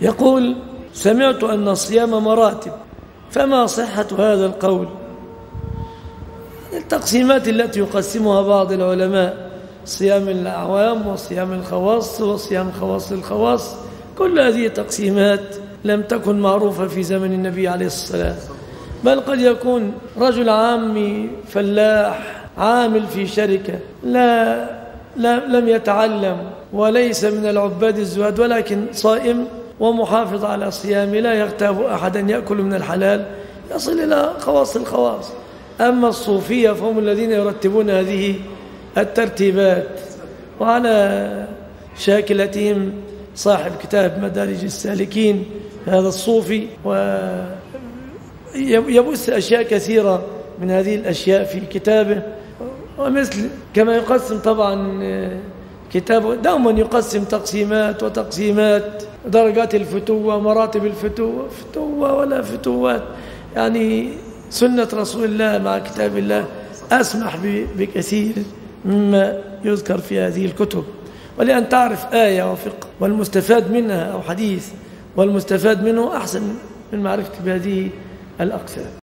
يقول سمعت أن الصيام مراتب فما صحة هذا القول؟ التقسيمات التي يقسمها بعض العلماء صيام الأعوام وصيام الخواص وصيام خواص الخواص كل هذه التقسيمات لم تكن معروفة في زمن النبي عليه الصلاة والسلام. بل قد يكون رجل عامي فلاح عامل في شركة لا, لا لم يتعلم وليس من العباد الزهاد ولكن صائم ومحافظ على صيامه لا يغتاب أحدا يأكل من الحلال يصل إلى خواص الخواص. أما الصوفية فهم الذين يرتبون هذه الترتيبات. وعلى شاكلتهم صاحب كتاب مدارج السالكين هذا الصوفي ويبث أشياء كثيرة من هذه الأشياء في كتابه. ومثل كما يقسم طبعا كتابه دوما يقسم تقسيمات وتقسيمات درجات الفتوة مراتب الفتوة فتوة ولا فتوات. يعني سنة رسول الله مع كتاب الله أسمح بكثير مما يذكر في هذه الكتب. ولأن تعرف آية وفقه والمستفاد منها أو حديث والمستفاد منه أحسن من معرفتك بهذه الأقسام.